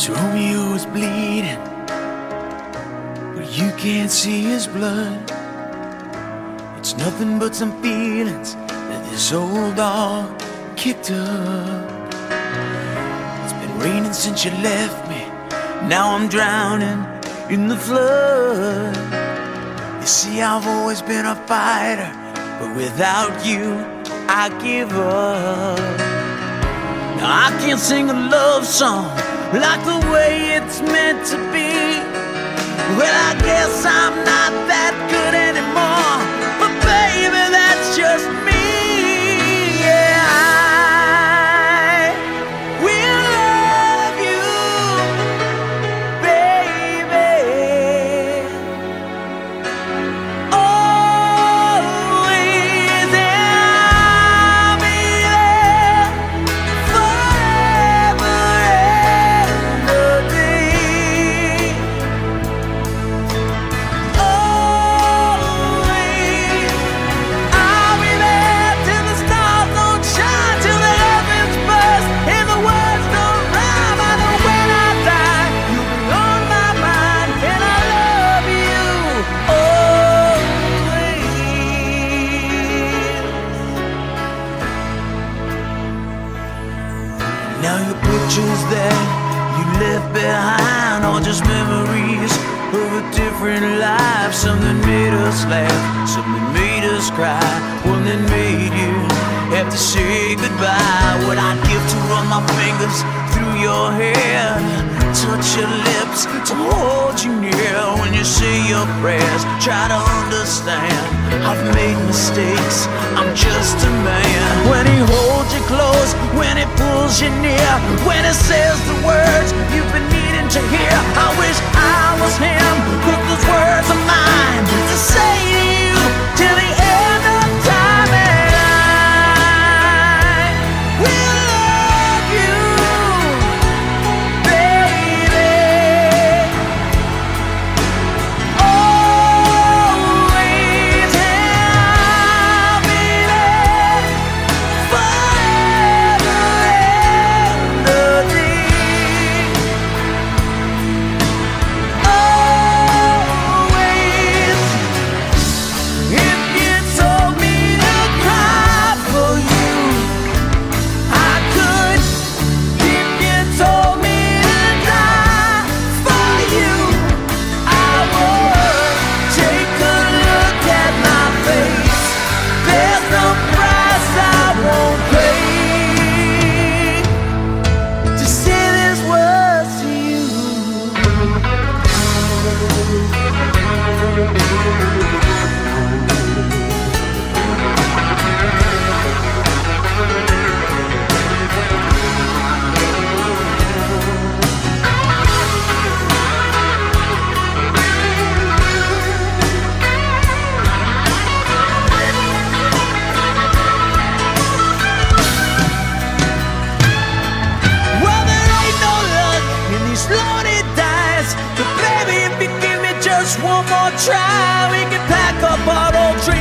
Cause Romeo is bleeding, but you can't see his blood. It's nothing but some feelings that this old dog kicked up. It's been raining since you left me. Now I'm drowning in the flood. You see, I've always been a fighter, but without you, I give up. Now I can't sing a love song like the way it's meant to be. Well, I guess I'm not Now your pictures that you left behind are just memories of a different life. Something made us laugh, something made us cry, one that made you have to say goodbye. What I'd give to run my fingers through your hair, touch your lips, to hold you near when you say your prayers. Try to understand, I've made mistakes, I'm just a man. When he holds close, when it pulls you near, when it says the words you've been needing to hear. I wish I was him, just one more try, we can pack up our old dreams.